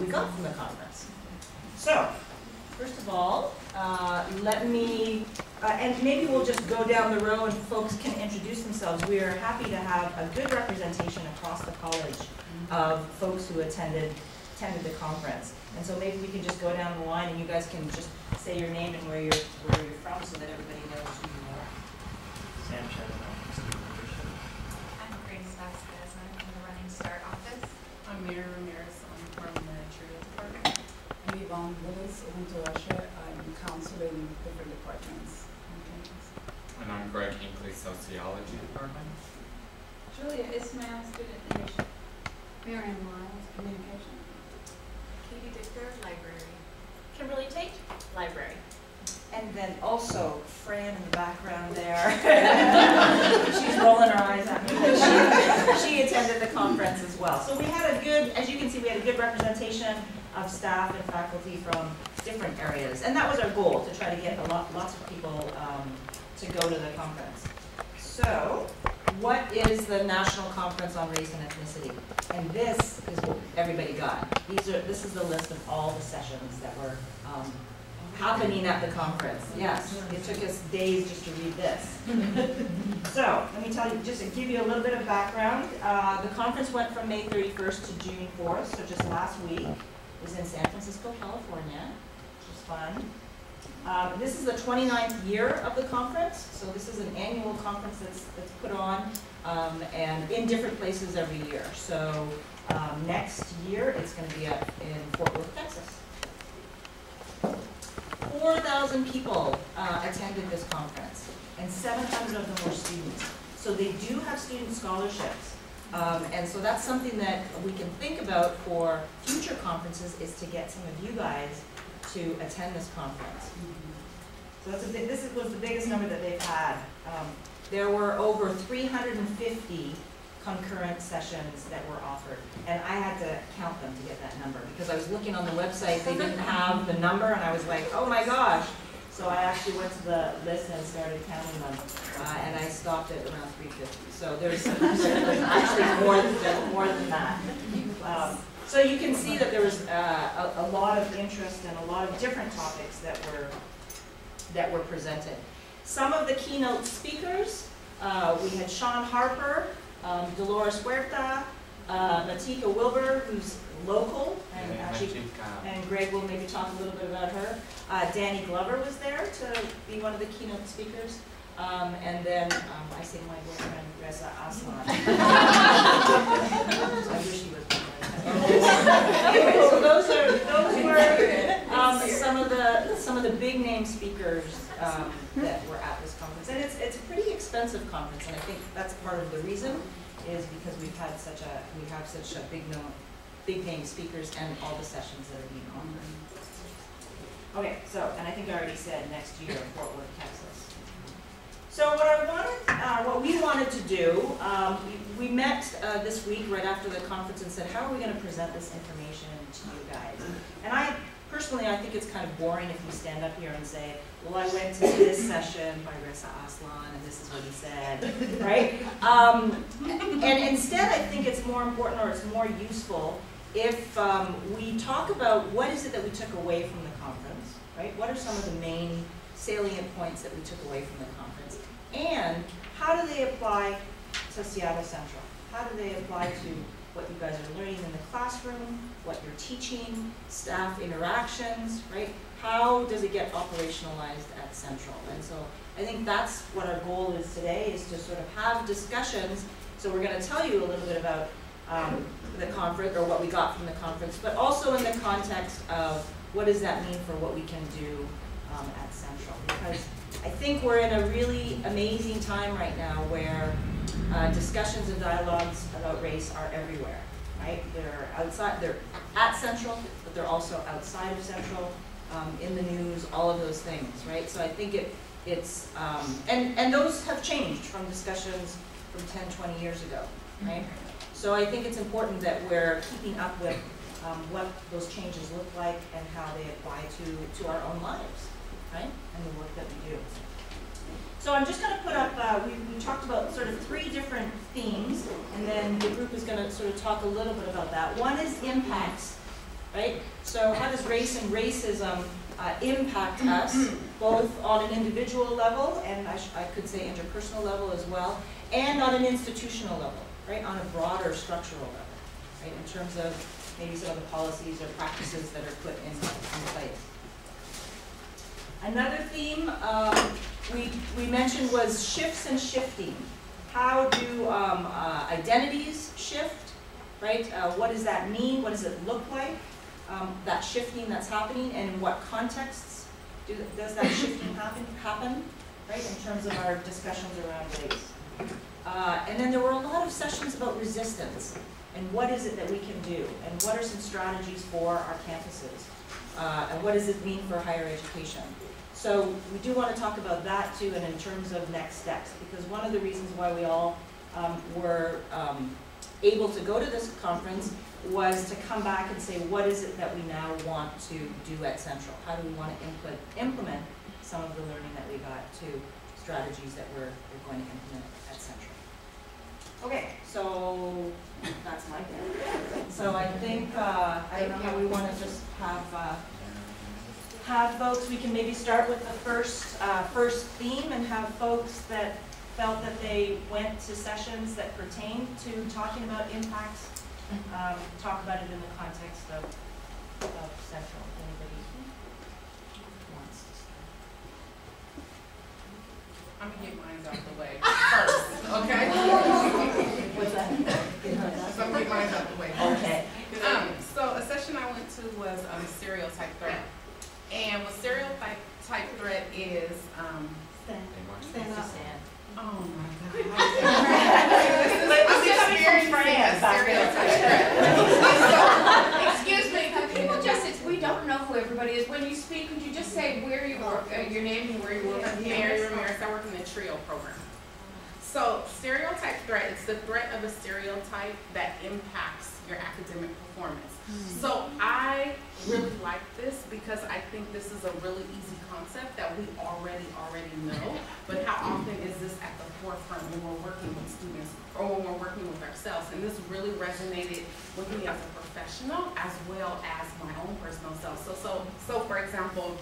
we got from the conference. So, first of all, uh, let me, uh, and maybe we'll just go down the row and folks can introduce themselves. We are happy to have a good representation across the college of folks who attended, attended the conference. And so maybe we can just go down the line and you guys can just say your name and where you're, where you're from so that everybody knows who you are. Sam Chadwick, Steve Bishop. I'm Grace Vasquez, I'm from the Running Start office. I'm Mary Ramirez, I'm from the Cheerleading Department. I'm Yvonne Willis, Ubuntu Usher. I'm counselor in different departments on campus. And I'm Greg Hinkley, Sociology Department. Julia Ismail, student leadership. Miriam Miles, communication. Katie Dicker, library. Kimberly Tate, library. And then also Fran in the background there. She's rolling her eyes at me. She, she attended the conference as well. So we had a good, as you can see, we had a good representation of staff and faculty from different areas. And that was our goal, to try to get a lot, lots of people um, to go to the conference. So, what is the National Conference on Race and Ethnicity? And this is what everybody got. These are, this is the list of all the sessions that were um, happening at the conference. Yes, it took us days just to read this. So, let me tell you, just to give you a little bit of background, uh, the conference went from May 31st to June 4th, so just last week. Was in San Francisco, California, which is fun. Um, This is the 29th year of the conference, so this is an annual conference that's, that's put on, um, and in different places every year. So, um, next year, it's gonna be up in Fort Worth, Texas. Four thousand people, uh, attended this conference, and seven hundred of them were students. So they do have student scholarships. Um, and so that's something that we can think about for future conferences, is to get some of you guys to attend this conference. So that's a big, this was the biggest number that they've had. Um, There were over three hundred and fifty concurrent sessions that were offered. And I had to count them to get that number, because I was looking on the website, they didn't have the number, and I was like, oh my gosh. So I actually went to the list and started counting them, uh, and I stopped at around three fifty. So there's, there's actually more than, more than that. Um, So you can see that there was uh, a, a lot of interest and a lot of different topics that were, that were presented. Some of the keynote speakers, uh, we had Shaun Harper, um, Dolores Huerta, uh, Matika Wilbur, who's local, and Yeah, actually, Matika. and Greg will maybe talk a little bit about her. Uh, Danny Glover was there to be one of the keynote speakers. Um, and then, um, I say my boyfriend, Reza Aslan. I wish he was. Anyway, so those are, those were, um, some of the, some of the big name speakers, um, that were at this conference. And it's, it's a pretty expensive conference, and I think that's part of the reason, is because we've had such a, we have such a big no, big name speakers and all the sessions that are being offered. Okay, so, and I think I already said next year, in Fort Worth, Texas. So what I wanted, uh, what we wanted to do, um, we, we met, uh, this week right after the conference and said, how are we gonna present this information to you guys? And I, personally, I think it's kind of boring if you stand up here and say, well, I went to this session by Reza Aslan and this is what he said, right? Um, and instead, I think it's more important or it's more useful if um, we talk about what is it that we took away from the conference, right? What are some of the main salient points that we took away from the conference? And how do they apply to Seattle Central? How do they apply to what you guys are learning in the classroom, what you're teaching, staff interactions, right? How does it get operationalized at Central? And so I think that's what our goal is today, is to sort of have discussions. So we're gonna tell you a little bit about um, the conference, or what we got from the conference, but also in the context of what does that mean for what we can do um, at Central? Because I think we're in a really amazing time right now where uh, discussions and dialogues about race are everywhere, right? They're outside, they're at Central, but they're also outside of Central, um, in the news, all of those things, right? So I think it, it's, um, and, and those have changed from discussions from 10, 20 years ago, right? So I think it's important that we're keeping up with um, what those changes look like and how they apply to, to our own lives, right? And the work that we do. So I'm just gonna put up, uh, we, we talked about sort of three different themes, and then the group is gonna sort of talk a little bit about that. One is impacts, right? So how does race and racism uh, impact us, both on an individual level, and I, sh- I could say interpersonal level as well, and on an institutional level, right, on a broader structural level, right, in terms of maybe some of the policies or practices that are put in, in place. Another theme um, we, we mentioned was shifts and shifting. How do um, uh, identities shift, right? Uh, what does that mean? What does it look like? Um, that shifting that's happening, and in what contexts do, does that shifting happen? Happen, right? In terms of our discussions around race. Uh, and then there were a lot of sessions about resistance and what is it that we can do, and what are some strategies for our campuses, uh, and what does it mean for higher education. So we do want to talk about that too, and in terms of next steps, because one of the reasons why we all um, were um, able to go to this conference was to come back and say, what is it that we now want to do at Central? How do we want to input, implement some of the learning that we got to strategies that we're, we're going to implement? Okay, so that's my thing. So I think, uh, I don't know how we want to just have, uh, have folks, we can maybe start with the first, uh, first theme and have folks that felt that they went to sessions that pertain to talking about impacts, um, talk about it in the context of, of Central. Anybody wants to start? I'm gonna get mine out the way first, okay? What's that? So I'm gonna get mine out the way. Okay. Um, so a session I went to was, um, stereotype threat. And what stereotype type threat is, um, Stand, Stand stand up. oh my God. I'm experiencing a stereotype threat. Excuse me, could people just, it's- we don't know who everybody is. When you speak, could you just say where you work, uh, your name and where you work? on Mary? Ramirez, I work in the TRIO program. So stereotype threat, it's the threat of a stereotype that impacts your academic performance. So I really like this because I think this is a really easy concept that we already, already know. But how often is this at the forefront when we're working with students or when we're working with ourselves? And this really resonated with me as a professional as well as my own personal self. So, so, so for example,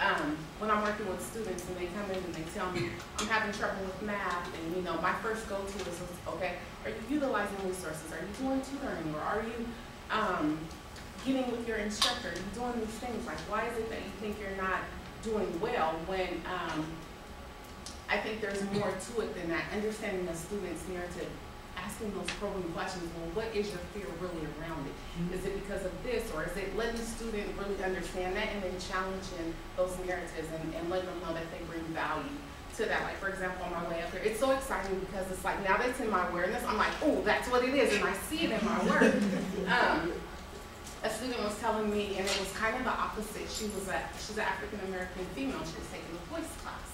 um, when I'm working with students and they come in and they tell me I'm having trouble with math, and you know, my first go-to is, okay, are you utilizing resources? Are you doing tutoring, or are you um, getting with your instructor? Are you doing these things? Like, why is it that you think you're not doing well when um, I think there's more to it than that? Understanding the student's narrative, asking those probing questions. Well, what is your fear really around it? Is it because of this, or is it letting the student really understand that and then challenging those narratives and, and letting them know that they bring value to that? Like, for example, on my way up here, it's so exciting because it's like now that's in my awareness, I'm like, oh, that's what it is, and I see it in my work. Um, a student was telling me, and it was kind of the opposite. She was a she's an African American female. She was taking a voice class,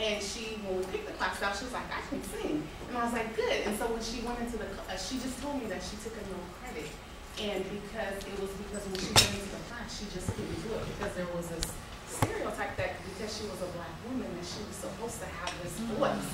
and she when we picked the class out, she was like, I can sing, and I was like, good. And so when she went into the, cl- uh, she just told me that she took a no credit, and because it was because when she went into the class, she just couldn't do it because there was this stereotype that because she was a black woman that she was supposed to have this voice.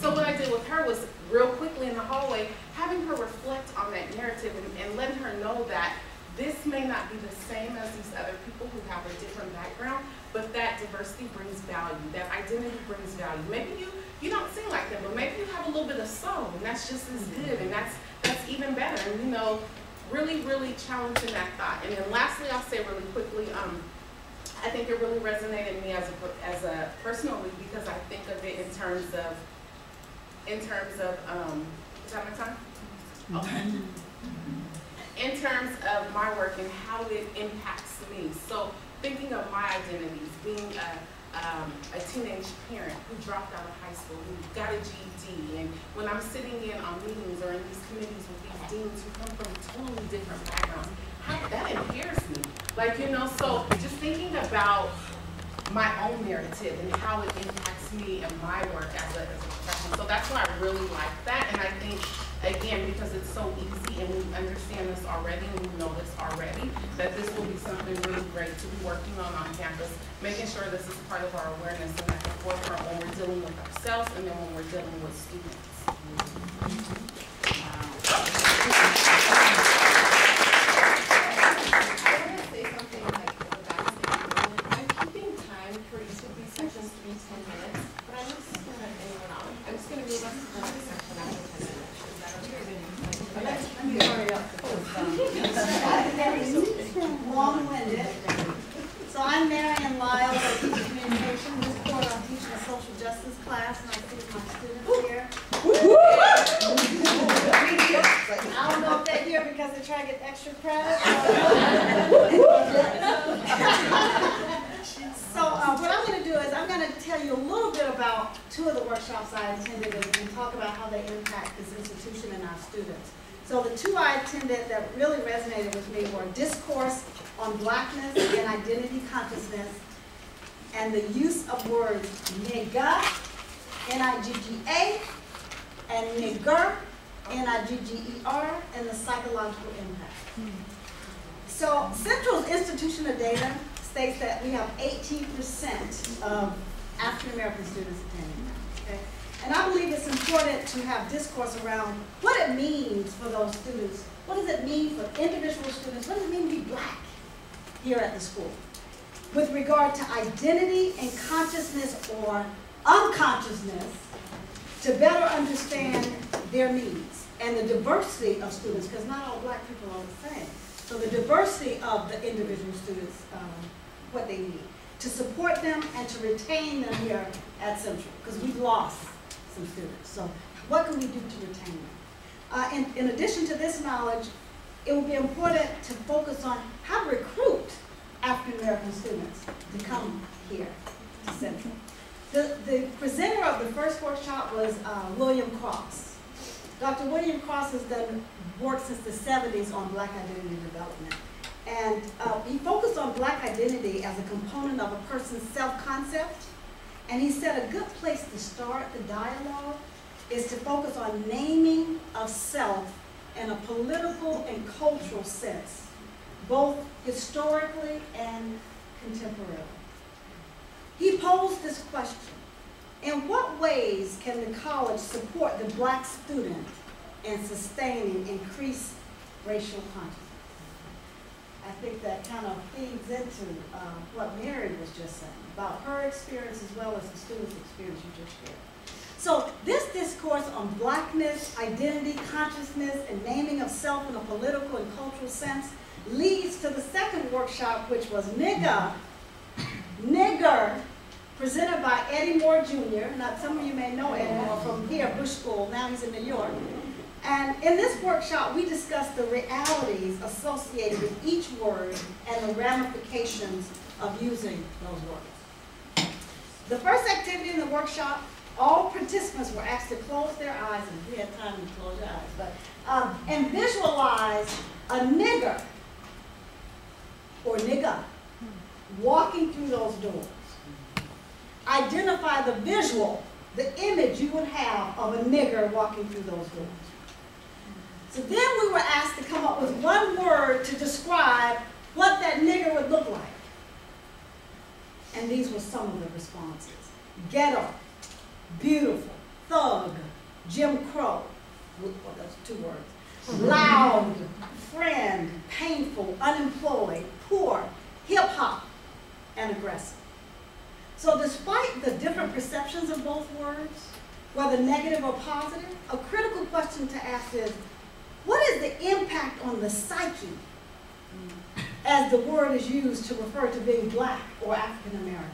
So what I did with her was real quickly in the hallway, having her reflect on that narrative and, and letting her know that this may not be the same as these other people who have a different background, but that diversity brings value, that identity brings value. Maybe you, you don't sing like them, but maybe you have a little bit of soul, and that's just as good, and that's, that's even better. And you know, really, really challenging that thought. And then lastly, I'll say really quickly, um, I think it really resonated me as a, as a personally because I think of it in terms of, in terms of, um, that my time? Okay. Of my work and how it impacts me. So thinking of my identities, being a, um, a teenage parent who dropped out of high school, who got a GED, and when I'm sitting in on meetings or in these committees with these deans who come from totally different backgrounds, how that impairs me. Like, you know, so just thinking about my own narrative and how it impacts me and my work as a, as a professional. So that's why I really like that. And I think, again, because it's so easy and we understand this already and we know this already, that this will be something really great to be working on on campus, making sure this is part of our awareness and at the forefront when we're dealing with ourselves and then when we're dealing with students. Is get extra credit? So, uh, what I'm gonna do is, I'm gonna tell you a little bit about two of the workshops I attended and and talk about how they impact this institution and our students. So the two I attended that really resonated with me were discourse on blackness and identity consciousness, and the use of words nigga, N-I-G-G-A, and nigger, N-I-G-G-E-R, and the psychological impact. So Central's institutional data states that we have eighteen percent of African-American students attending okay? And I believe it's important to have discourse around what it means for those students. What does it mean for individual students? What does it mean to be black here at the school? With regard to identity and consciousness or unconsciousness, to better understand their needs and the diversity of students, because not all black people are the same. So the diversity of the individual students, um, what they need, to support them and to retain them here at Central, because we've lost some students. So what can we do to retain them? Uh, in, in addition to this knowledge, it will be important to focus on how to recruit African American students to come here to Central. The, the presenter of the first workshop was uh, William Cross. Dr. William Cross has done work since the 70s on black identity development. And uh, he focused on black identity as a component of a person's self-concept. And he said a good place to start the dialogue is to focus on naming of self in a political and cultural sense, both historically and contemporarily. He posed this question, in what ways can the college support the black student in sustaining increased racial consciousness? I think that kind of feeds into uh, what Mary was just saying about her experience as well as the student's experience you just shared. So this discourse on blackness, identity, consciousness, and naming of self in a political and cultural sense leads to the second workshop, which was nigger, nigger, presented by Eddie Moore Jr. Now, some of you may know Eddie Moore from here, Bush School. Now he's in New York. And in this workshop, we discussed the realities associated with each word and the ramifications of using those words. The first activity in the workshop, all participants were asked to close their eyes, and we had time to close your eyes, but, um, and visualize a nigger or nigger walking through those doors. Identify the visual, the image you would have of a nigger walking through those doors. So then we were asked to come up with one word to describe what that nigger would look like. And these were some of the responses. Ghetto, beautiful, thug, Jim Crow, well, that's two words. Loud, friend, painful, unemployed, poor, hip hop, and aggressive. So despite the different perceptions of both words, whether negative or positive, a critical question to ask is, what is the impact on the psyche as the word is used to refer to being black or African American?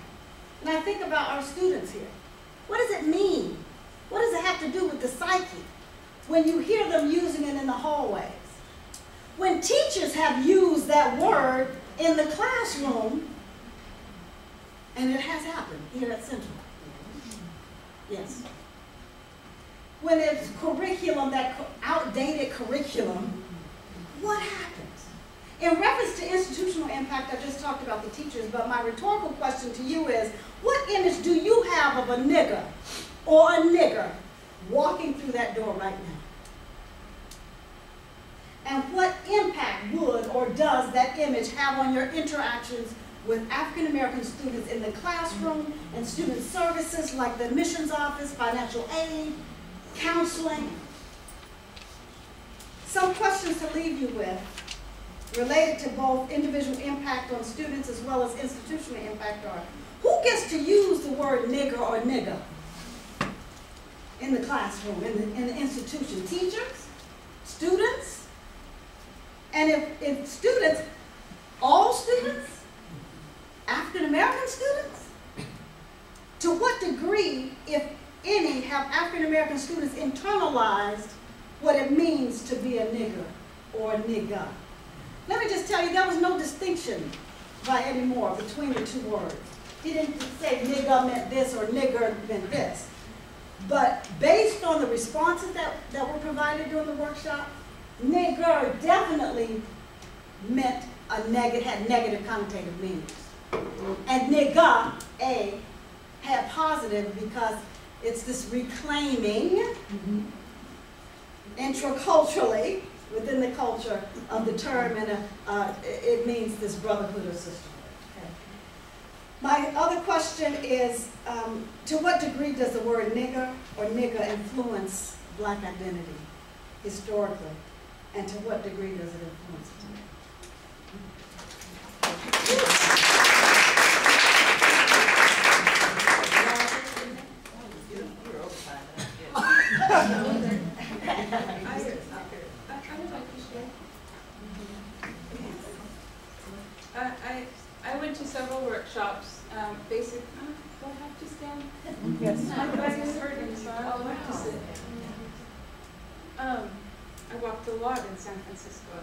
And I think about our students here. What does it mean? What does it have to do with the psyche when you hear them using it in the hallways? When teachers have used that word in the classroom, and it has happened here at Central. Yes. When it's curriculum, that outdated curriculum, what happens? In reference to institutional impact, I just talked about the teachers, but my rhetorical question to you is, what image do you have of a nigger or a nigger walking through that door right now? And what impact would or does that image have on your interactions with African American students in the classroom and student services like the admissions office, financial aid, counseling? Some questions to leave you with related to both individual impact on students as well as institutional impact are, who gets to use the word nigger or nigger in the classroom, in the, in the institution? Teachers? Students? And if, if students, all students? African American students? To what degree, if any, have African American students internalized what it means to be a nigger or a nigga? Let me just tell you there was no distinction by anymore between the two words. He didn't say nigger meant this or nigger meant this. But based on the responses that, that were provided during the workshop, nigger definitely meant a negative, had negative connotative meanings. And nigga, A, had positive because it's this reclaiming intraculturally within the culture of the term and uh, uh, it it means this brotherhood or sisterhood. Okay. My other question is, um, to what degree does the word nigger or nigger influence black identity historically? And to what degree does it influence it today? You're over time, that's good. I would like to share. Uh, I, I went to several workshops, um, basic, uh, do I have to stand? Yes. My back is hurting, so I would like to sit. Um, I walked a lot in San Francisco.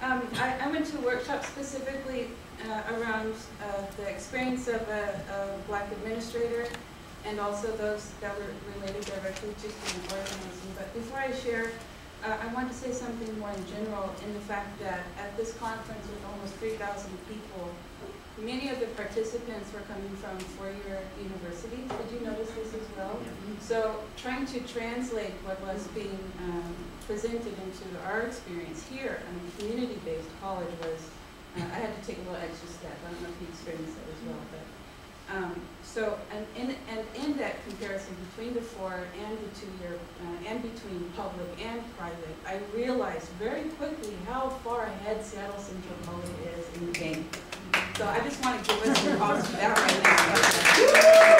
Um, I, I went to workshops specifically, uh, around, uh, the experience of a, a black administrator and also those that were related directly to student organizing. But before I share, uh, I want to say something more in general in the fact that at this conference with almost 3,000 people, many of the participants were coming from four-year universities. Did you notice this as well? So trying to translate what was being um, presented into our experience here in a community-based college was, uh, I had to take a little extra step. I don't know if you experienced that as well, but um, so, and in, and in that comparison between the four and the two-year, uh, and between public and private, I realized very quickly how far ahead Seattle Central Poly is in the game. So I just want to give us some props for that right now.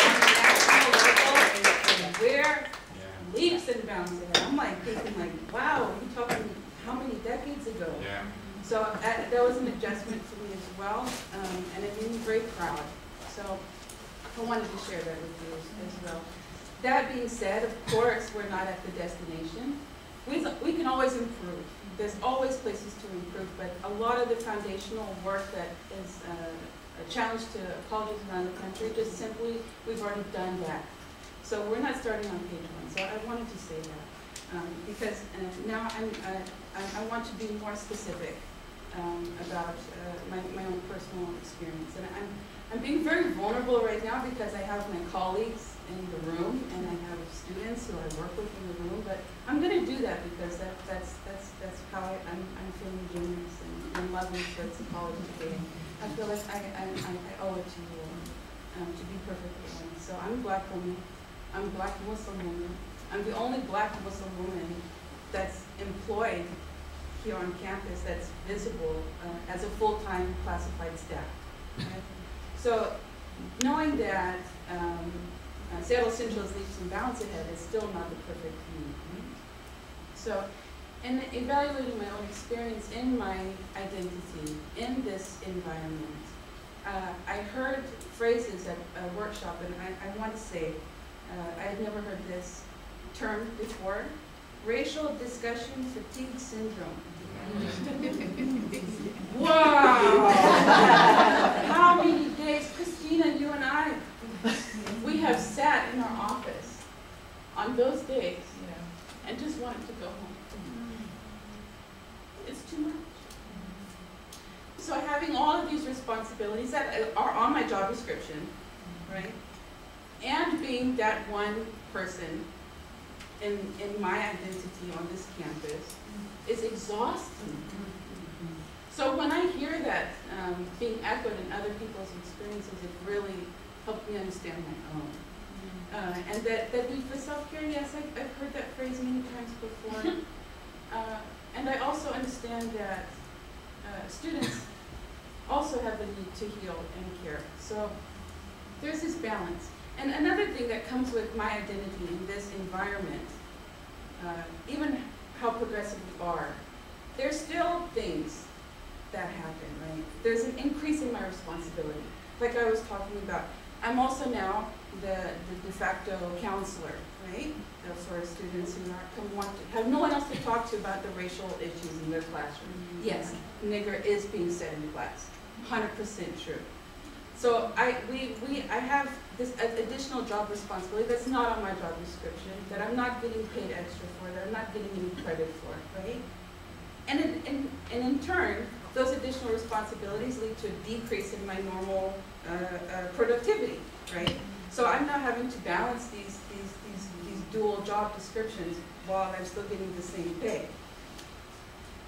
Where Yeah, leaps and bounds ahead. I'm like thinking like, wow, we're talking how many decades ago? yeah. So uh, that was an adjustment for me as well, um, and it made me very proud. So I wanted to share that with you as, well. That being said, of course, we're not at the destination. We, we can always improve. There's always places to improve, but a lot of the foundational work that is uh, a challenge to colleges around the country, just simply, we've already done that. So we're not starting on page one, so I wanted to say that. Um, because uh, now I'm, I, I want to be more specific um, about uh, my, my own personal experience. And I'm, I'm being very vulnerable right now because I have my colleagues in the room and I have students who I work with in the room, but I'm going to do that because that, that's, that's, that's how I, I'm, I'm feeling generous and, and loving towards the college today. I feel like I, I, I owe it to you all, um, to be perfectly honest. So I'm a black woman. I'm a black Muslim woman. I'm the only black Muslim woman that's employed here on campus that's visible uh, as a full-time classified staff. So knowing that um, uh, Seattle leaps and bounds ahead is still not the perfect community. So in evaluating my own experience in my identity in this environment, uh, I heard phrases at a workshop, and I, I want to say, uh, I had never heard this term before, racial discussion fatigue syndrome. Wow! How many days, Christina, you and I, we have sat in our office on those days and just wanted to go home. It's too much. So having all of these responsibilities that are on my job description, right? And being that one person in, in my identity on this campus is exhausting. So when I hear that um, being echoed in other people's experiences, it really helped me understand my own. Uh, and that, that need for self-care, yes, I've, I've heard that phrase many times before. uh, and I also understand that uh, students also have the need to heal and care. So there's this balance. And another thing that comes with my identity in this environment, uh, even how progressive we are, there's still things that happen, right? There's an increase in my responsibility. Like I was talking about, I'm also now the, the de facto counselor, right? Those sort of students who come want to, have no one else to talk to about the racial issues in their classroom. Mm-hmm. Yes, nigger is being said in class, hundred percent true. So I, we, we, I have this additional job responsibility that's not on my job description, that I'm not getting paid extra for, that I'm not getting any credit for, right? And in, in, and in turn, those additional responsibilities lead to a decrease in my normal, uh, uh, productivity, right? So I'm now having to balance these, these, these, these dual job descriptions while I'm still getting the same pay.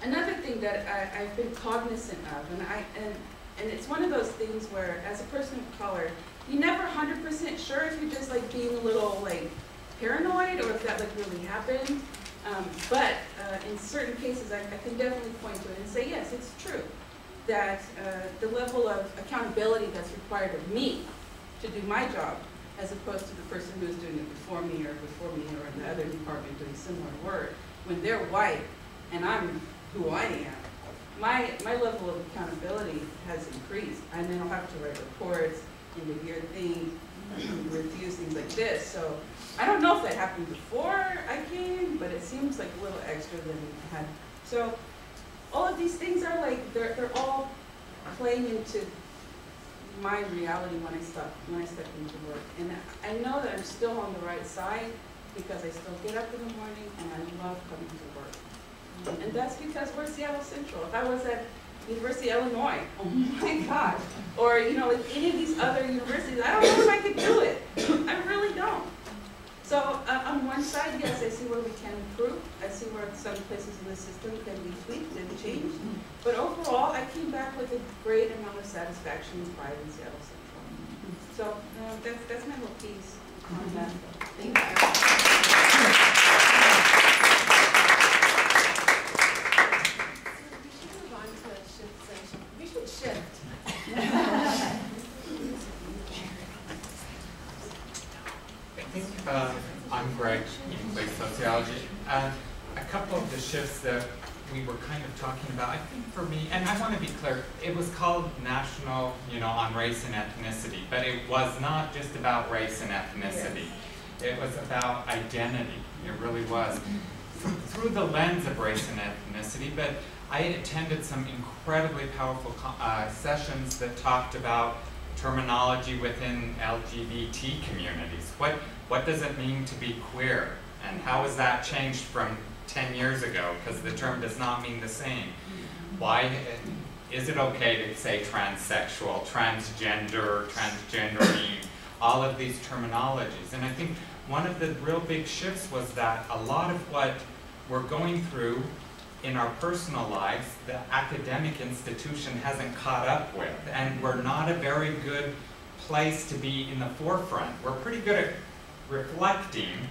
Another thing that I, I've been cognizant of, and I, and, and it's one of those things where, as a person of color, you're never hundred percent sure if you're just like being a little like paranoid or if that like really happened. Um, but uh, in certain cases, I, I can definitely point to it and say, yes, it's true that uh, the level of accountability that's required of me to do my job, as opposed to the person who's doing it before me or before me or in the other department doing similar work, when they're white and I'm who I am, my, my level of accountability has increased. And then I'll have to write reports to hear things, reviews, things like this. So I don't know if that happened before I came, but it seems like a little extra than it had. So all of these things are like, they're, they're all playing into my reality when I step, when I step into work. And I know that I'm still on the right side because I still get up in the morning and I love coming to work. And that's because we're Seattle Central. If I was at University of Illinois, oh my God, or, you know, like any of these other universities, I don't know if I could do it. I really don't. So uh, on one side, yes, I see where we can improve. I see where some places in the system can be tweaked and changed. But overall, I came back with a great amount of satisfaction and pride in Seattle Central. So uh, that's, that's my little piece on that. Thank you. We should move on to a shift session. We should shift. I think, uh, I'm Greg, English sociology. Uh, a couple of the shifts that we were kind of talking about, I think for me, and I want to be clear, it was called National, you know, on Race and Ethnicity, but it was not just about race and ethnicity. It was about identity, it really was. Through the lens of race and ethnicity, but I attended some incredibly powerful uh, sessions that talked about terminology within LGBT communities. What, what does it mean to be queer? And how has that changed from 10 years ago? Because the term does not mean the same. Why is it okay to say transsexual, transgender, transgendering, all of these terminologies? And I think one of the real big shifts was that a lot of what we're going through in our personal lives, the academic institution hasn't caught up with. And we're not a very good place to be in the forefront. We're pretty good at reflecting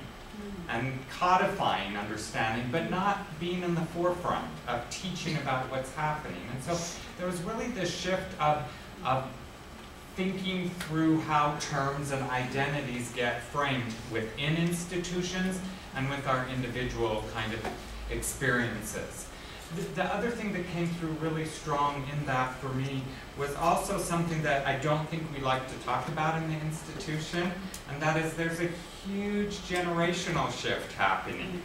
and codifying understanding, but not being in the forefront of teaching about what's happening. And so there was really this shift of, of thinking through how terms and identities get framed within institutions and with our individual kind of experiences. The, the other thing that came through really strong in that for me was also something that I don't think we like to talk about in the institution, and that is there's a huge generational shift happening.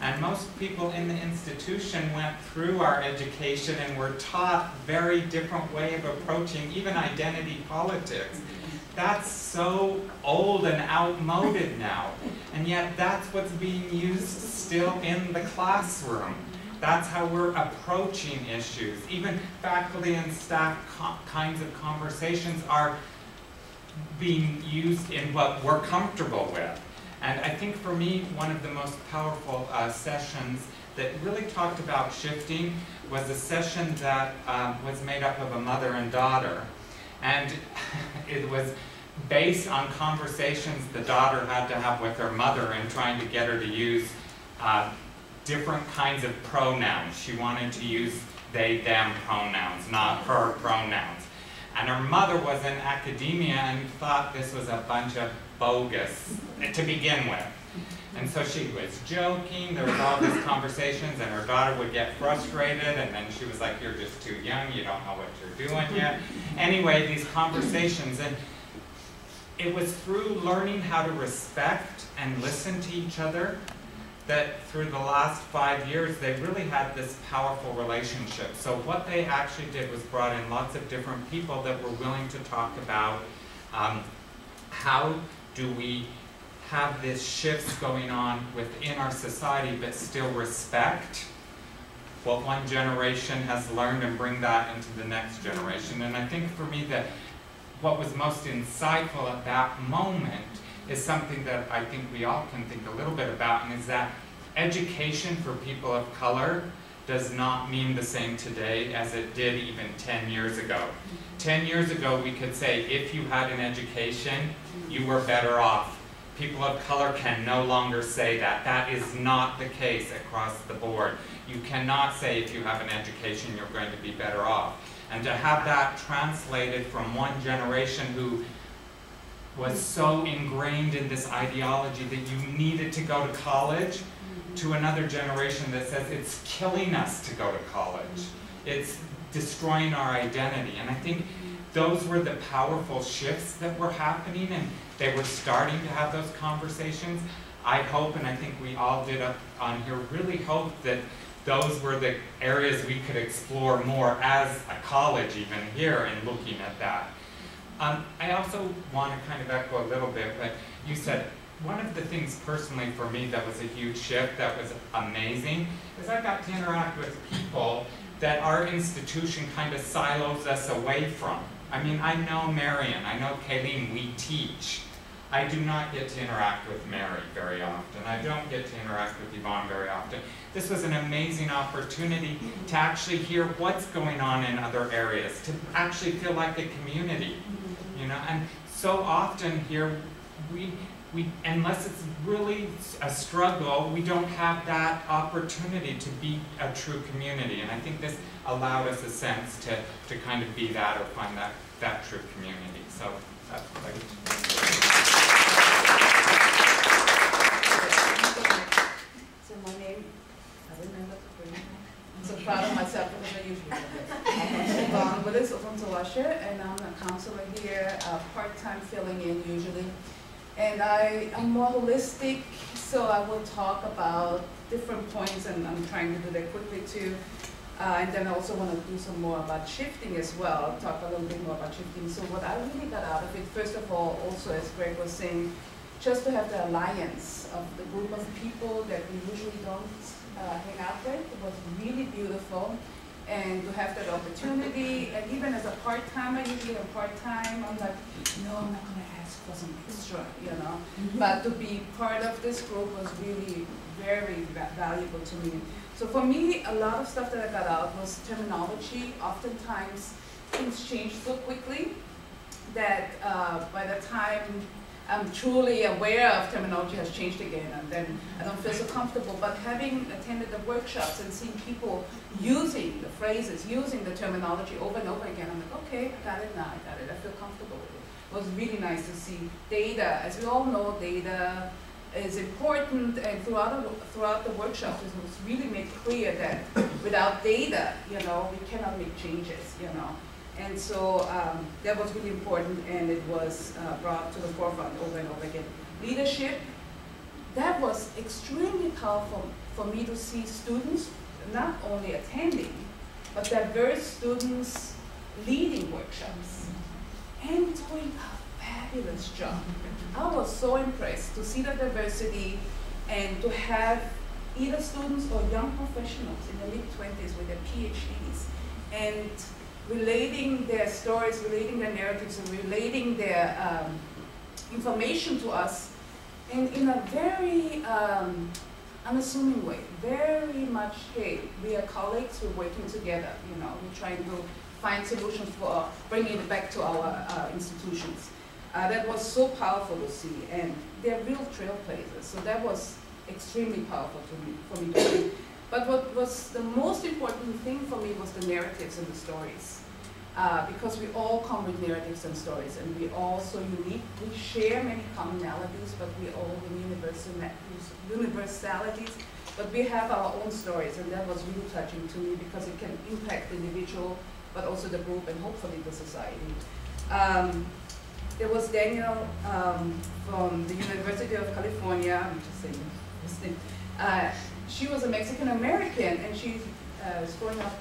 And most people in the institution went through our education and were taught very different way of approaching even identity politics. That's so old and outmoded now. And yet that's what's being used still in the classroom. That's how we're approaching issues. Even faculty and staff kinds of conversations are being used in what we're comfortable with. And I think for me, one of the most powerful uh, sessions that really talked about shifting was a session that um, was made up of a mother and daughter. And it was based on conversations the daughter had to have with her mother and trying to get her to use uh, different kinds of pronouns. She wanted to use they, them pronouns, not her pronouns. And her mother was in academia and thought this was a bunch of bogus to begin with. And so she was joking, there was all these conversations, and her daughter would get frustrated, and then she was like, You're just too young, you don't know what you're doing yet. Anyway, these conversations, and it was through learning how to respect and listen to each other that through the last five years, they really had this powerful relationship. So what they actually did was brought in lots of different people that were willing to talk about um, how do we have this shifts going on within our society but still respect what one generation has learned and bring that into the next generation. And I think for me that what was most insightful at that moment is something that I think we all can think a little bit about, and is that education for people of color does not mean the same today as it did even 10 years ago. 10 years ago, we could say if you had an education, you were better off. People of color can no longer say that. That is not the case across the board. You cannot say if you have an education, you're going to be better off. And to have that translated from one generation who was so ingrained in this ideology that you needed to go to college mm-hmm. to another generation that says it's killing us to go to college. It's destroying our identity. And I think those were the powerful shifts that were happening and they were starting to have those conversations. I hope, and I think we all did up on here, really hope that those were the areas we could explore more as a college even here and looking at that. Um, I also want to kind of echo a little bit, but you said one of the things personally for me that was a huge shift that was amazing is I got to interact with people that our institution kind of silos us away from. I mean, I know Marion, I know Kayleen, we teach. I do not get to interact with Mary very often. I don't get to interact with Yvonne very often. This was an amazing opportunity to actually hear what's going on in other areas, to actually feel like a community, you know. And so often here, we, we, unless it's really a struggle, we don't have that opportunity to be a true community. And I think this allowed us a sense to, to kind of be that or find that, that true community. So that's So my name, I remember the name. I'm so proud of myself because I usually do this. Um, but it's Ofontolashe, and I'm a counselor here, uh, part-time filling in usually. And I am more holistic, so I will talk about different points, and I'm trying to do that quickly too. Uh, and then I also want to do some more about shifting as well, talk a little bit more about shifting. So what I really got out of it, first of all, also as Greg was saying, just to have the alliance of the group of people that we usually don't uh, hang out with was really beautiful. And to have that opportunity, and even as a part-timer, usually a part-time, I'm like, no, I'm not gonna ask for some extra, you know? But to be part of this group was really very va- valuable to me. So for me, a lot of stuff that I got out was terminology. Oftentimes, things change so quickly that uh, by the time I'm truly aware of terminology has changed again, and then I don't feel so comfortable. But having attended the workshops and seeing people using the phrases, using the terminology over and over again, I'm like, okay, I got it now, I got it, I feel comfortable with it. It was really nice to see data. As we all know, data is important, and throughout the, throughout the workshop, it was really made clear that without data, you know, we cannot make changes, you know. And so um, that was really important, and it was uh, brought to the forefront over and over again. Leadership, that was extremely powerful for me to see students not only attending, but diverse students leading workshops and doing a fabulous job. I was so impressed to see the diversity and to have either students or young professionals in the mid 20s with their PhDs and relating their stories, relating their narratives, and relating their um, information to us in, in a very um, unassuming way. Very much, hey, we are colleagues, we're working together, you know, we're trying to find solutions for bringing it back to our uh, institutions. Uh, that was so powerful to see, and they're real trailblazers, so that was extremely powerful to me, for me to see. But what was the most important thing for me was the narratives and the stories. Uh, because we all come with narratives and stories, and we all so unique. We share many commonalities, but we all have universal, universalities. But we have our own stories, and that was really touching to me because it can impact the individual, but also the group, and hopefully the society. Um, there was Daniel um, from the University of California, I'm just saying. Uh, she was a Mexican American and she uh, was growing up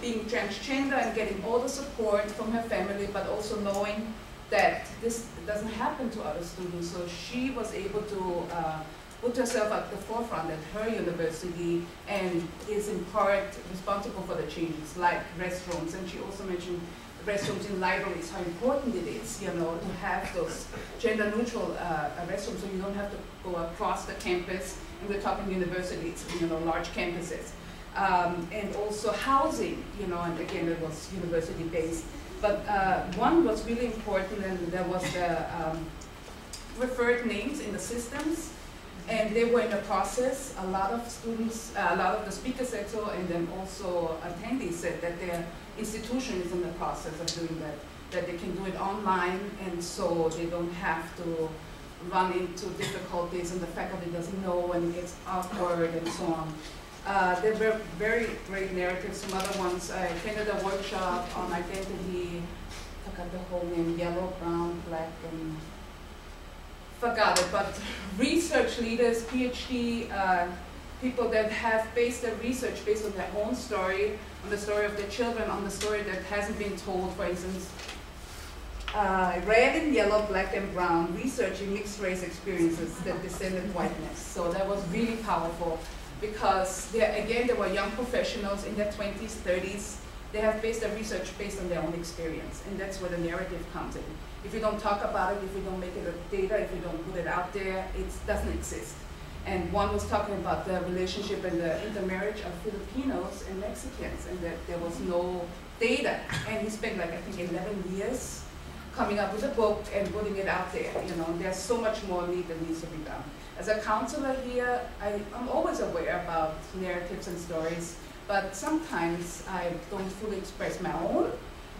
being transgender and getting all the support from her family, but also knowing that this doesn't happen to other students. So she was able to uh, put herself at the forefront at her university and is in part responsible for the changes like restrooms. And she also mentioned restrooms in libraries, how important it is, you know, to have those gender neutral uh, restrooms so you don't have to go across the campus. We're talking universities, you know, large campuses. Um, and also housing, you know, and again, it was university based. But uh, one was really important, and there was the um, referred names in the systems, and they were in the process. A lot of students, uh, a lot of the speakers said so, and then also attendees said that their institution is in the process of doing that, that they can do it online, and so they don't have to run into difficulties, and the faculty doesn't know, and it's awkward, and so on. Uh, there were very great narratives. Some other ones, I attended a workshop on identity, forgot the whole name, yellow, brown, black, and forgot it, but research leaders, PhD, uh, people that have based their research based on their own story, on the story of their children, on the story that hasn't been told, for instance, uh, red and yellow, black and brown, researching mixed race experiences that descended whiteness. So that was really powerful because again, there were young professionals in their 20s, 30s. They have based their research based on their own experience, and that's where the narrative comes in. If you don't talk about it, if you don't make it a data, if you don't put it out there, it doesn't exist. And one was talking about the relationship and the intermarriage of Filipinos and Mexicans, and that there was no data. And he spent like, I think, 11 years coming up with a book and putting it out there, you know, there's so much more need that needs to be done. As a counselor here, I, am always aware about narratives and stories, but sometimes I don't fully express my own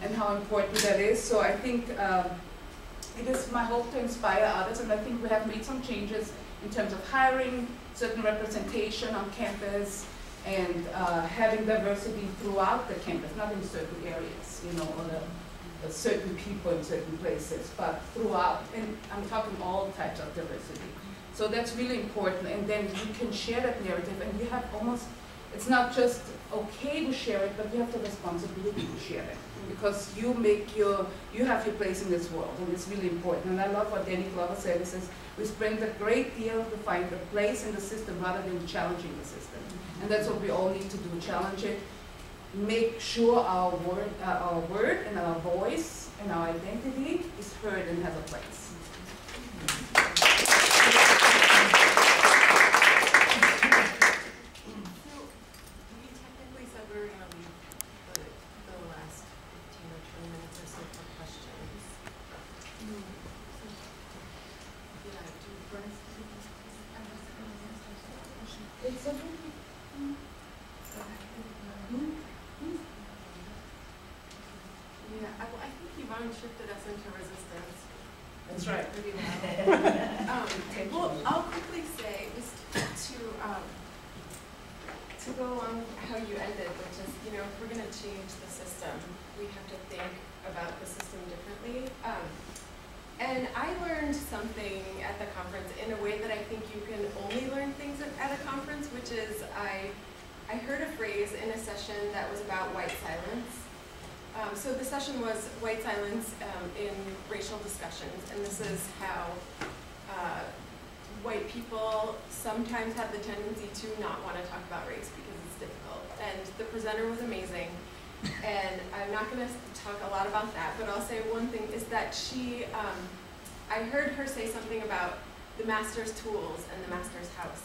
and how important that is. So I think um, it is my hope to inspire others, and I think we have made some changes in terms of hiring, certain representation on campus, and uh, having diversity throughout the campus, not in certain areas, you know, or the, certain people in certain places, but throughout. And I'm talking all types of diversity. So that's really important, and then you can share that narrative, and you have almost, it's not just okay to share it, but you have the responsibility to share it. Because you make your, you have your place in this world, and it's really important. And I love what Danny Glover said, he says, we spend a great deal to find a place in the system rather than challenging the system. And that's what we all need to do, challenge it, make sure our word, uh, our word and our voice and our identity is heard and has a place. sometimes have the tendency to not want to talk about race because it's difficult. And the presenter was amazing. And I'm not going to talk a lot about that, but I'll say one thing is that she, um, I heard her say something about the master's tools and the master's house.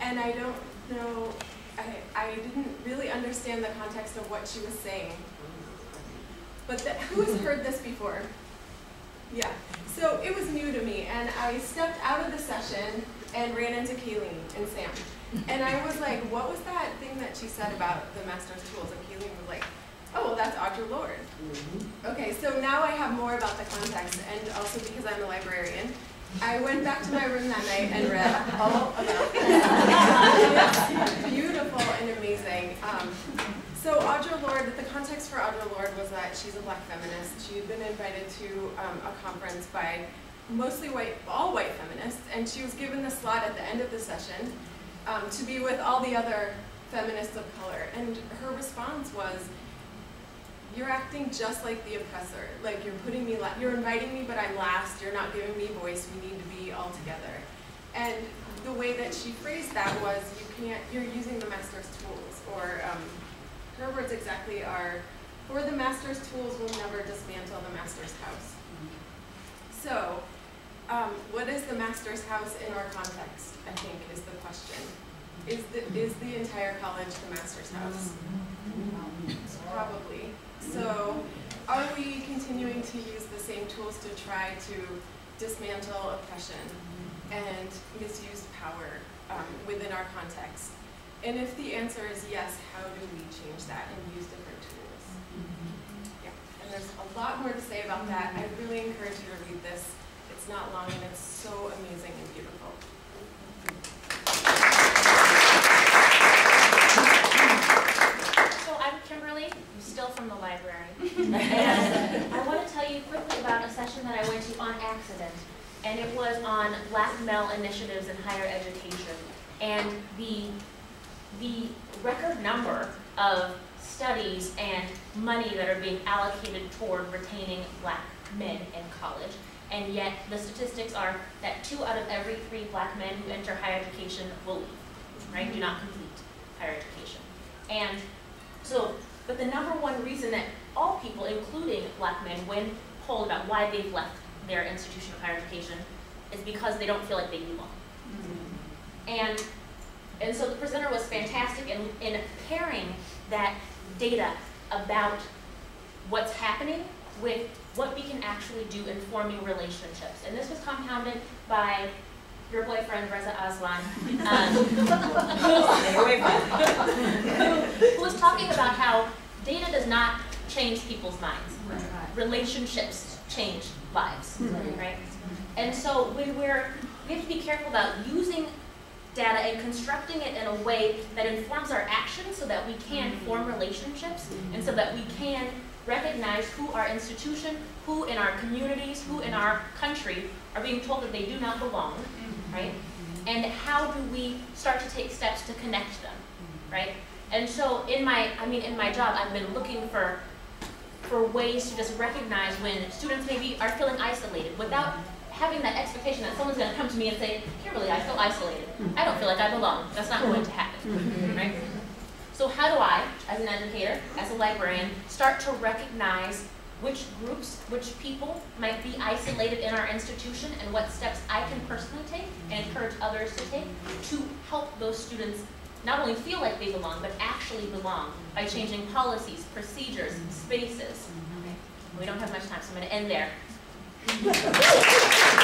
And I don't know, I, I didn't really understand the context of what she was saying. But the, who has heard this before? Yeah. So it was new to me, and I stepped out of the session and ran into Kayleen and Sam. And I was like, what was that thing that she said about the master's tools? And Kayleen was like, oh, well, that's Audre Lorde. Mm-hmm. Okay, so now I have more about the context, and also because I'm a librarian, I went back to my room that night and read all about it. beautiful and amazing. Um, so Audre Lorde, the context for Audre Lorde was that that she's a black feminist. She had been invited to um, a conference by mostly white, all white feminists, and she was given the slot at the end of the session um, to be with all the other feminists of color. And her response was, you're acting just like the oppressor. Like you're putting me, la- you're inviting me, but I'm last. You're not giving me voice. We need to be all together. And the way that she phrased that was, you can't, you're using the master's tools. Or um, her words exactly are, for the master's tools will never dismantle the master's house. So, um, what is the master's house in our context, I think, is the question. Is the, is the entire college the master's house? Probably. So, are we continuing to use the same tools to try to dismantle oppression and misuse power um, within our context? And if the answer is yes, how do we change that and use different tools? Yeah, and there's a lot more to say about that. I really encourage you to read this. It's not long and it's so amazing and beautiful. So I'm Kimberly, I'm still from the library. And I want to tell you quickly about a session that I went to on accident. And it was on black male initiatives in higher education. And the, the record number of studies and money that are being allocated toward retaining black men in college. And yet the statistics are that two out of every three black men who enter higher education will leave, right? Do not complete higher education. And so, but the number one reason that all people, including black men, when polled about why they've left their institution of higher education, is because they don't feel like they belong. And, and so the presenter was fantastic in, in pairing that data about what's happening with what we can actually do in forming relationships. And this was compounded by your boyfriend, Reza Aslan, um, Stay away from it. who was talking about how data does not change people's minds. Relationships change lives, right? And so when we're, we have to be careful about using data and constructing it in a way that informs our actions so that we can form relationships and so that we can recognize who our institution, who in our communities, who in our country are being told that they do not belong, right? Mm-hmm. And how do we start to take steps to connect them, mm-hmm. right? And so in my, I mean, in my job, I've been looking for, for ways to just recognize when students maybe are feeling isolated without having that expectation that someone's gonna come to me and say, Kimberly, I feel isolated. I don't feel like I belong. That's not going to happen, mm-hmm. right? So how do I, as an educator, as a librarian, start to recognize which groups, which people might be isolated in our institution and what steps I can personally take and encourage others to take to help those students not only feel like they belong, but actually belong by changing policies, procedures, spaces. Okay? We don't have much time, so I'm going to end there.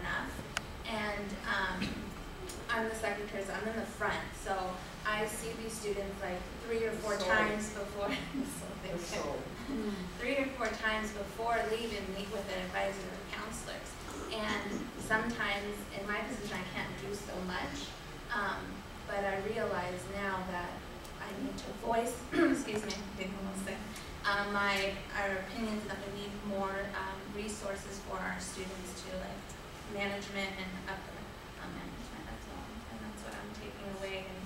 enough. And um, I'm the secretary, so I'm in the front. So I see these students like three or four Soul. times before. so they three or four times before leaving, meet with an advisor or counselors. And sometimes in my position, I can't do so much. Um, but I realize now that I need to voice, excuse me, I'm getting almost sick, um, my, our opinions that we need more, um, resources for our students to like management and upper, um, management as well. And that's what I'm taking away and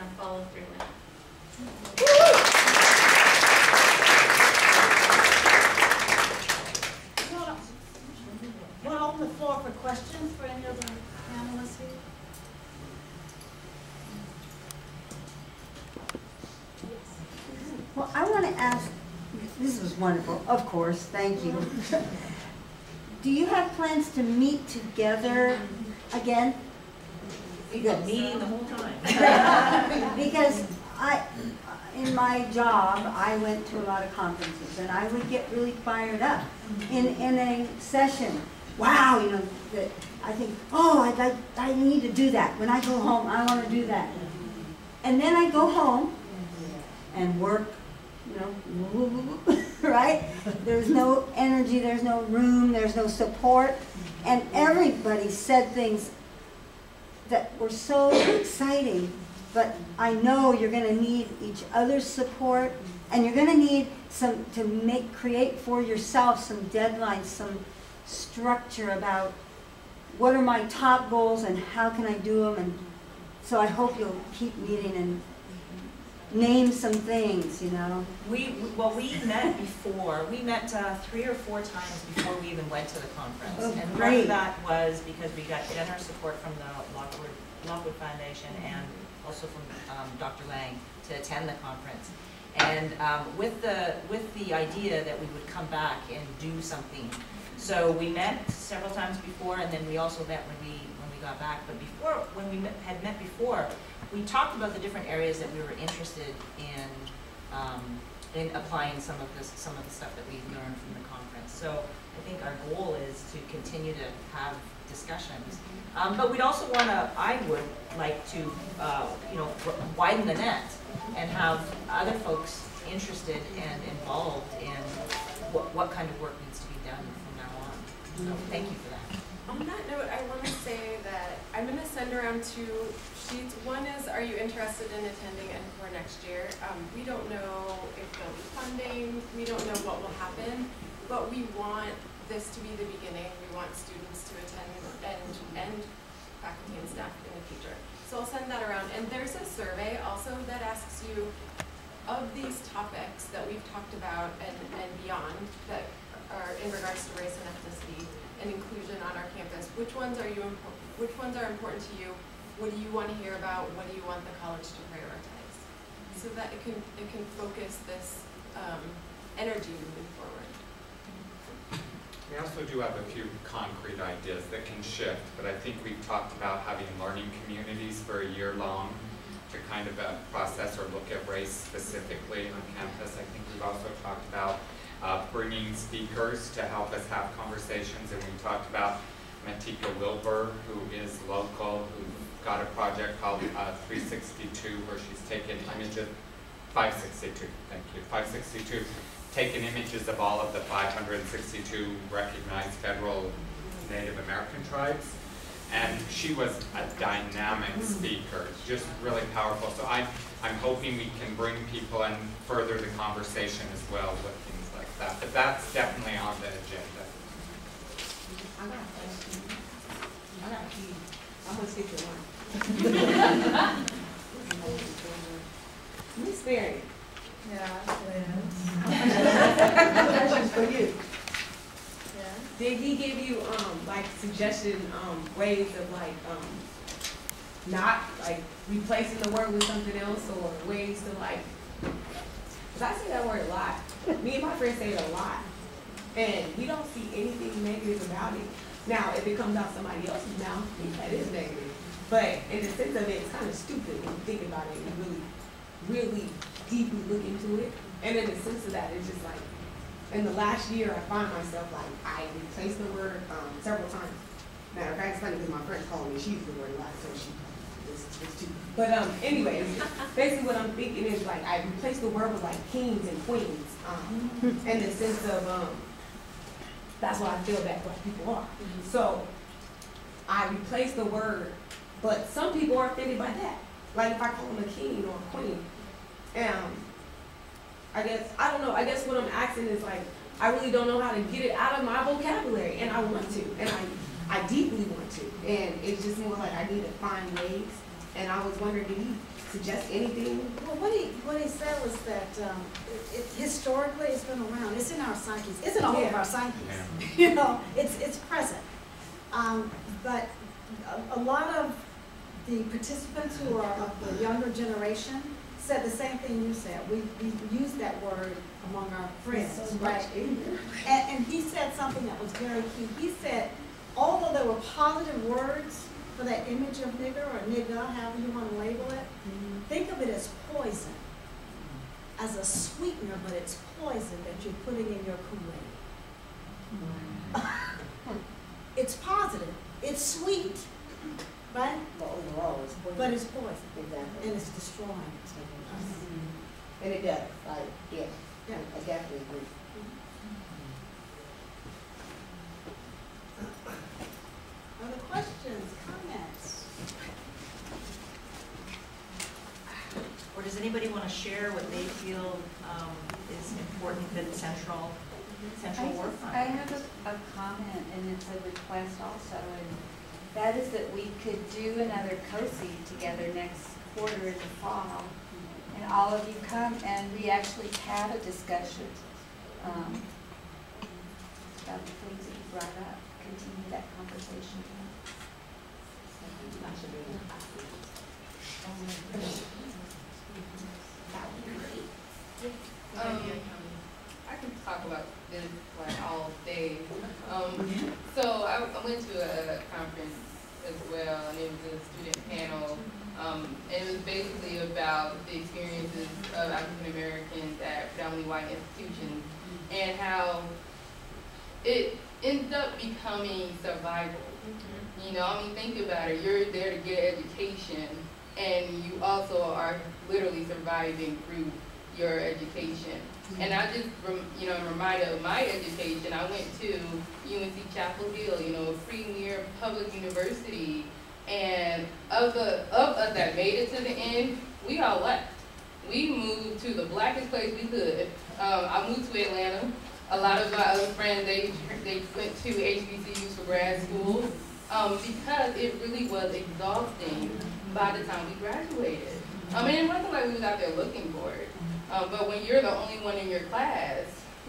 gonna follow through with. You wanna- wanna open the floor for questions for any of the panelists here? Well, I want to ask, this was wonderful, of course, thank you. Do you have plans to meet together again? We've been meeting the whole time. Because I, in my job, I went to a lot of conferences and I would get really fired up in, in a session. Wow, you know, that I think, oh, I'd like, I need to do that. When I go home, I want to do that. And then I go home and work, you know, right? There's no energy, there's no room, there's no support. And everybody said things that were so exciting, but I know you're gonna need each other's support, and you're gonna need some, to make, create for yourself some deadlines, some structure about what are my top goals and how can I do them, and so I hope you'll keep meeting and name some things, you know? We, well, we met before, we met uh, three or four times before we even went to the conference. Oh, And part of that was because we got generous support from the Lockwood, Lockwood Foundation and also from um, Dr. Lang to attend the conference. And um, with the, with the idea that we would come back and do something. So we met several times before, and then we also met when we, when we got back. But before, when we met- had met before, we talked about the different areas that we were interested in, um, in applying some of this, some of the stuff that we learned from the conference. So I think our goal is to continue to have discussions. Um, but we'd also wanna, I would like to, uh, you know, widen the net and have other folks interested and involved in what, what kind of work needs to be done from now on. So thank you for that. On that note, I want to say that I'm going to send around two sheets. One is, are you interested in attending NCORE next year? Um, we don't know if there'll be funding, we don't know what will happen, but we want this to be the beginning. We want students to attend and, and faculty and staff in the future. So I'll send that around. And there's a survey also that asks you, of these topics that we've talked about and, and beyond, that are in regards to race and ethnicity, and inclusion on our campus. Which ones are you which ones are important to you? What do you want to hear about? What do you want the college to prioritize? So that it can it can focus this um, energy moving forward. We also do have a few concrete ideas that can shift, but I think we've talked about having learning communities for a year long to kind of uh, process or look at race specifically on campus. I think we've also talked about uh, bringing speakers to help us have conversations, and we talked about Matika Wilbur, who is local, who got a project called uh, 362, where she's taken images, 562, thank you, 562, taken images of all of the 562 recognized federal Native American tribes. And she was a dynamic speaker, just really powerful. So I, I'm hoping we can bring people and further the conversation as well with things like that. But that's definitely on the agenda. I got a question. I got a key. I'm gonna skip to one. Miss Berry. Yeah. Question for you. Yeah. Did he give you, um, like suggestion, um, ways of like, um, not like replacing the word with something else or ways to like, cause I say that word a lot. Me and my friends say it a lot. And we don't see anything negative about it. Now, if it comes out somebody else's mouth, that is negative. But in the sense of it, it's kind of stupid when you think about it. and really really deeply look into it. And in the sense of that, it's just like, in the last year, I find myself like, I replaced the word, um, several times. Matter of fact, it's funny because my friend calling me, she used the word a lot, so she. But, um, anyways, basically what I'm thinking is like, I replaced the word with like kings and queens, um, in the sense of, um, that's why I feel that black people are. So, I replace the word, but some people are offended by that. Like if I call them a king or a queen. Um, I guess, I don't know, I guess what I'm asking is like, I really don't know how to get it out of my vocabulary, and I want to, and I, I deeply want to. And it's just more like I need to find ways, and I was wondering, did he suggest anything? Well, what he, what he said was that, um, it, it- historically, it's been around, it's in our psyches, it's in all of our psyches. You know, it's, it's present. Um, but a, a lot of the participants who are of the younger generation said the same thing you said. We, we use that word among our friends, right? And, and he said something that was very key. He said, although there were positive words for that image of nigger or nigga, however you want to label it, mm-hmm. think of it as poison, as a sweetener, but it's poison that you're putting in your Kool-Aid. It's positive, it's sweet, right? But overall, it's poison. But it's poison, Exactly. and it's destroying us. And it does, like, yeah, Yeah. I definitely agree. Mm-hmm. Other questions, comments? Or does anybody want to share what they feel um, is important and central, central I work? I have a, a comment and it's a request also, and that is that we could do another COSI together next quarter in the fall. And all of you come and we actually have a discussion, um, about the things that you brought up, Um, I can talk about this like all day. Um, so I, I went to a conference as well, and it was a student panel. Um, and it was basically about the experiences of African Americans at predominantly white institutions and how it ends up becoming survival. You know, I mean, think about it. You're there to get an education, and you also are literally surviving through your education. And I just, rem- you know, I'm reminded of my education. I went to UNC Chapel Hill, you know, a premier public university. And of the of us that made it to the end, we all left. We moved to the blackest place we could. Um, I moved to Atlanta. A lot of my other friends, they they went to HBCUs for grad school um, because it really was exhausting by the time we graduated. I mean, it wasn't like we was out there looking for it. Um, but when you're the only one in your class,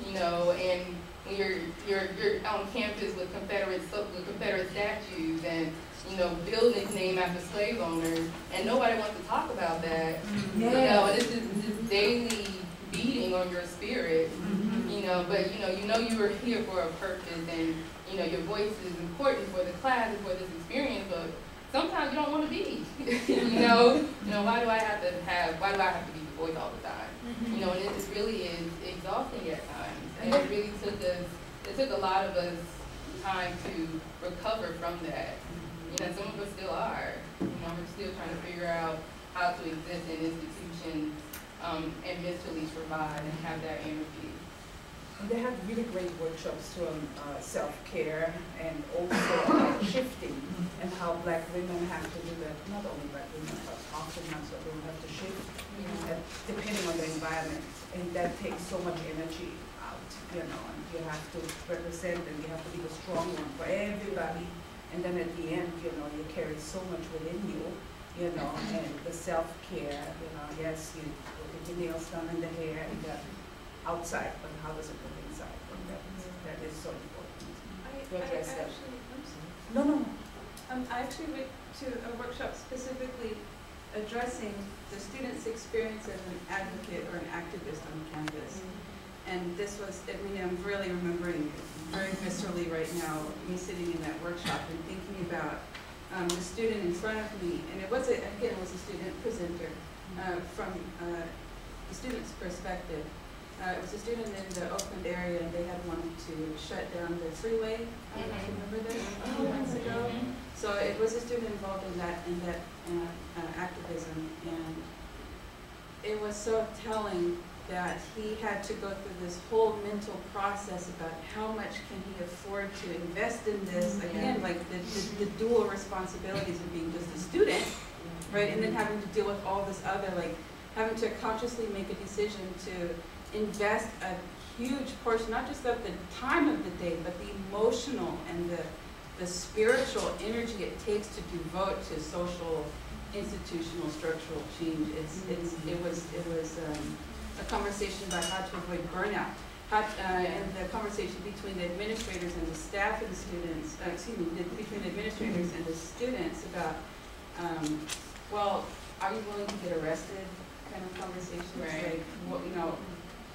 you know, and when you're you're you're on campus with Confederate with Confederate statues and you know buildings named after slave owners, and nobody wants to talk about that. You know, and it's just this daily beating on your spirit. Mm-hmm. You know, but you know, you know you were here for a purpose, and you know your voice is important for the class and for this experience, but sometimes you don't want to be. you know, you know, why do I have to have? Why do I have to be the voice all the time? Mm-hmm. You know, and it just really is exhausting at times, and it really took us. It took a lot of us time to recover from that. Mm-hmm. You know, some of us still are. You know, we're still trying to figure out how to exist in institutions um, and mentally survive and have that energy. They have really great workshops on uh, self-care and also shifting and how black women have to do that, not only black women, but often black women have to shift uh, depending on the environment. And that takes so much energy out, you know, and you have to represent and you have to be the strong one for everybody. And then at the end, you know, you carry so much within you, you know, and the self-care, you know, yes, you your nails done in the hair and the outside, but how does it go inside? And that, that is so important. I, I actually. No, no, no. Um, I actually went to a workshop specifically addressing the student's experience as an advocate or an activist on campus. And this was, I mean, I'm really remembering very viscerally right now, me sitting in that workshop and thinking about um, the student in front of me. And it was, a, again, it was a student presenter. uh, from uh, the student's perspective. Uh, It was a student in the Oakland area, and they had wanted to shut down the freeway. I don't know if you remember this, a few months ago. So it was a student involved in that, in that uh, uh, activism, and it was so telling that he had to go through this whole mental process about how much can he afford to invest in this, again, like the, the, the dual responsibilities of being just a student, right, and then having to deal with all this other, like, having to consciously make a decision to invest a huge portion, not just of the time of the day, but the emotional and the, the spiritual energy it takes to devote to social, institutional, structural change. It's, it's, it was, it was, um, a conversation about how to avoid burnout. How, uh, and the conversation between the administrators and the staff and the students, uh, excuse me, the- between the administrators and the students about, um, well, are you willing to get arrested kind of conversations? Right. Like, what, you know,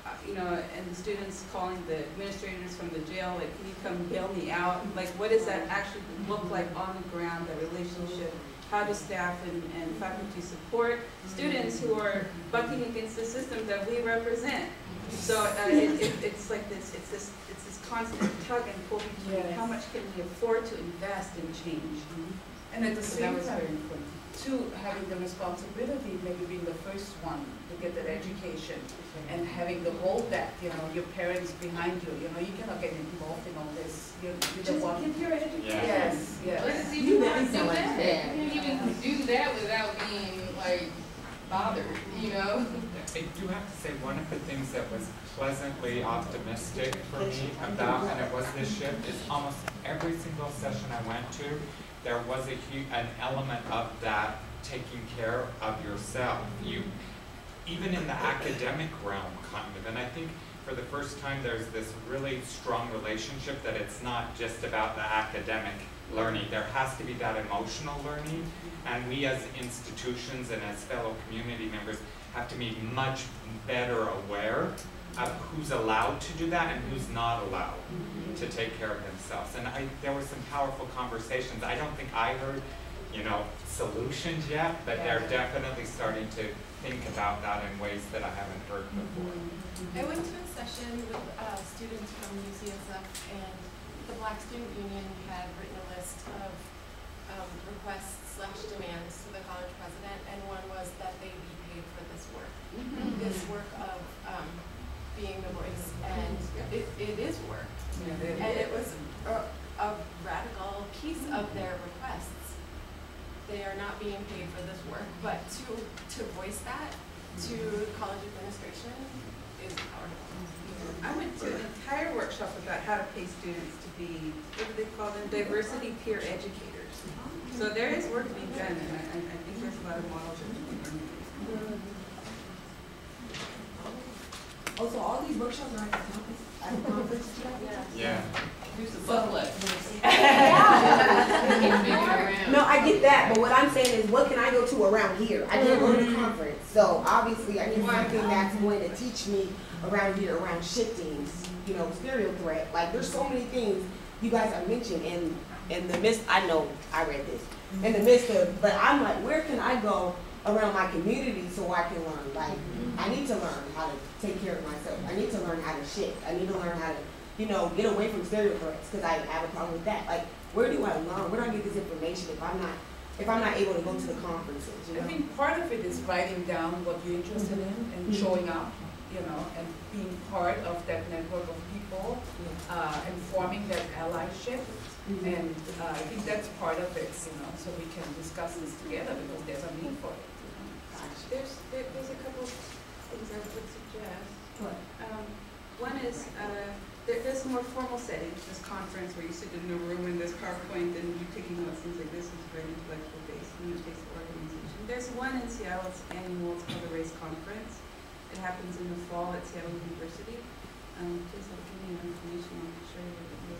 uh, you know, and the students calling the administrators from the jail, like, can you come bail me out? Like, what does that actually look like on the ground, the relationship? How do staff and, and faculty support students who are bucking against the system that we represent? So, uh, it, it, it's like this, it's this, it's this constant tug and pull between how much can we afford to invest in change? And at the So same that time, very important. too, having the responsibility, maybe being the first one to get that education and having the whole that, you know, your parents behind you, you know, you cannot get involved in all this. You're, you're the Just one. give your education. Yes, yes. But it's You even make hard me to do that. that. You can't even do that without being like bothered, you know? I do have to say, one of the things that was pleasantly optimistic for me about, and it was this shift, is almost every single session I went to, there was a an element of that taking care of yourself. You, even in the academic realm, kind of, and I think for the first time, there's this really strong relationship that it's not just about the academic learning. There has to be that emotional learning, and we as institutions and as fellow community members have to be much better aware of who's allowed to do that and who's not allowed to take care of themselves. And I, there were some powerful conversations. I don't think I heard, you know, solutions yet, but they're definitely starting to think about that in ways that I haven't heard before. I went to a session with uh, students from UCSF, and the Black Student Union had written a list of um, requests slash demands to the college president, and one was that they be paid for this work, this work of um, being the voice, and it, it is work. And it was a, a radical piece of their requests. They are not being paid for this work, but to, to voice that to college administration is powerful. I went to an entire workshop about how to pay students to be, what do they call them, diversity peer educators. So there is work being done, and I, I I think there's a lot of models that we can learn. Oh, all these workshops are at the conference, at the conference? Yeah. Use the booklet. No, I get that, but what I'm saying is, what can I go to around here? I didn't go to the mm-hmm. conference, so obviously I need something that's going to teach me around here, around shifting, you know, stereo threat. Like, there's so many things you guys are mentioning in, in the midst, I know, I read this, in the midst of, but I'm like, where can I go around my community so I can learn? Like, I need to learn how to take care of myself. I need to learn how to shift. I need to learn how to, you know, get away from stereo threats, because I have a problem with that. Like, where do I learn? Where do I get this information if I'm not, if I'm not able to go to the conferences, you I think part of it is writing down what you're interested in and Mhm. showing up, you know, and being part of that network of people, uh, and forming that allyship. Mhm. And, uh, I think that's part of it, you know, so we can discuss this together because there's a need for it. There's, there, there's a couple things I would suggest. What? Um, one is, uh, there, there's more formal setting, this conference where you sit in a room and there's PowerPoint and you're taking notes, things like this is very intellectual based, communication organization. There's one in Seattle, it's annual, it's called the RACE Conference. It happens in the fall at Seattle University. Um, please don't give me information,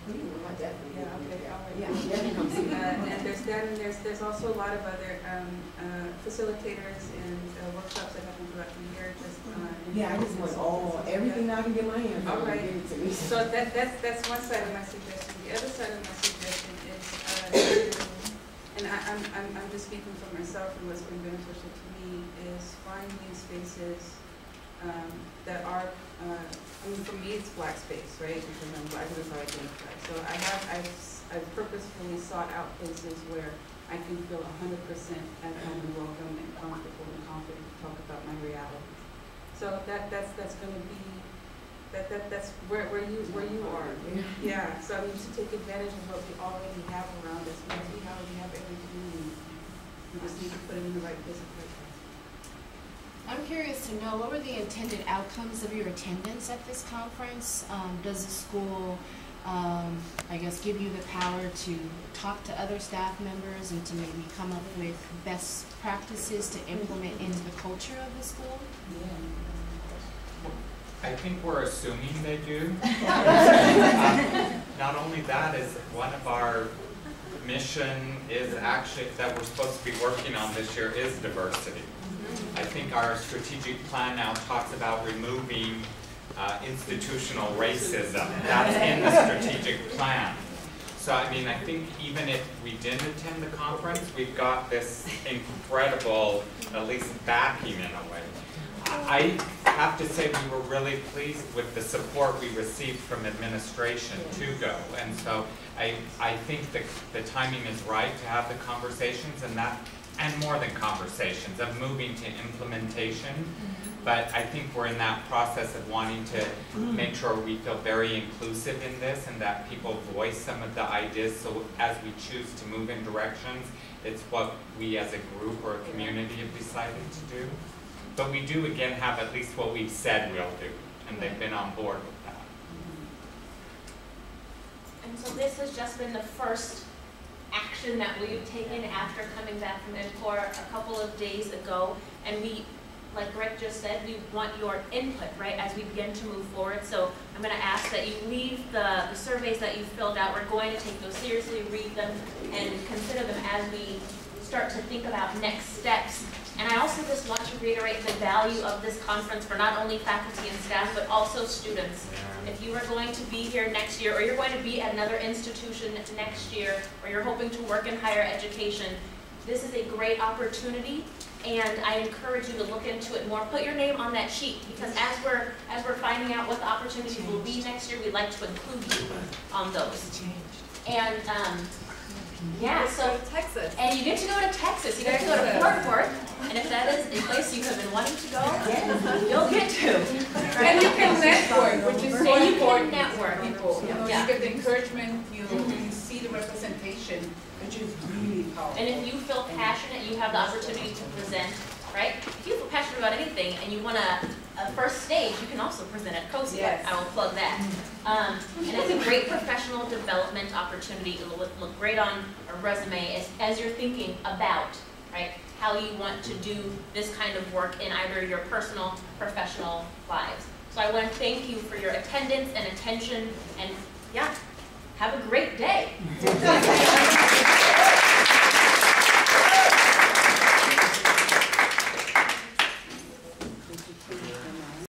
I'll show you. what it is. I definitely Yeah, okay, all right. Yeah, definitely come see Uh, and there's that, and there's, there's also a lot of other, um, uh, facilitators and uh, workshops that happen throughout the year, just, uh. in- Yeah, I just want all, everything I can get my hands on, right. give it to me. So that, that's, that's one side of my suggestion. The other side of my suggestion is, uh, to and I, I'm, I'm, I'm just speaking for myself and what's been beneficial to me is finding spaces, um, that are, uh, I mean, for me, it's black space, right, because I'm black and that's how I identify. So I have, I've, I've purposefully sought out places where I can feel a hundred percent at home and welcome and comfortable and confident to talk about my reality. So that, that's, that's gonna be, that, that, that's where, where you, where you are. Yeah, so I mean, to take advantage of what we already have around us, because we already have everything we need. We just need to put it in the right place. I'm curious to know, what were the intended outcomes of your attendance at this conference? Um, does the school, um, I guess, give you the power to talk to other staff members and to maybe come up with best practices to implement into the culture of the school? I think we're assuming they do. Um, Not only that, is one of our mission is actually, that we're supposed to be working on this year is diversity. I think our strategic plan now talks about removing uh, institutional racism. That's in the strategic plan. So I mean, I think even if we didn't attend the conference, we've got this incredible, at least backing in a way. I have to say we were really pleased with the support we received from administration to go. And so I, I think the, the timing is right to have the conversations and that, and more than conversations, of moving to implementation. Mm-hmm. But I think we're in that process of wanting to mm. make sure we feel very inclusive in this and that people voice some of the ideas. So as we choose to move in directions, it's what we as a group or a community have decided to do. But we do again have at least what we've said we'll do, and they've been on board with that. And so this has just been the first action that we've taken after coming back from NCORE a couple of days ago. And we, like Greg just said, we want your input, right, as we begin to move forward. So I'm gonna ask that you leave the, the surveys that you've filled out. We're going to take those seriously, read them, and consider them as we start to think about next steps. And I also just want to reiterate the value of this conference for not only faculty and staff, but also students. If you are going to be here next year, or you're going to be at another institution next year, or you're hoping to work in higher education, this is a great opportunity, and I encourage you to look into it more. Put your name on that sheet, because as we're, as we're finding out what the opportunities will be next year, we'd like to include you on those. And, um, yeah, so. Texas. And you get to go to Texas, you get to go to Fort Worth, and if that is a place you have been wanting to go, you'll get to. And you can network, which is so And you can important. network. People, you know, Yeah. you get the encouragement, you, you see the representation, which is really powerful. And if you feel passionate, you have the opportunity to present, right? If you feel passionate about anything and you want a, a first stage, you can also present at COSI. Yes. I will plug that. Um, and it's a great professional development opportunity. It'll look, look great on a resume as, as you're thinking about, right, how you want to do this kind of work in either your personal, professional lives. So I want to thank you for your attendance and attention and, yeah, have a great day.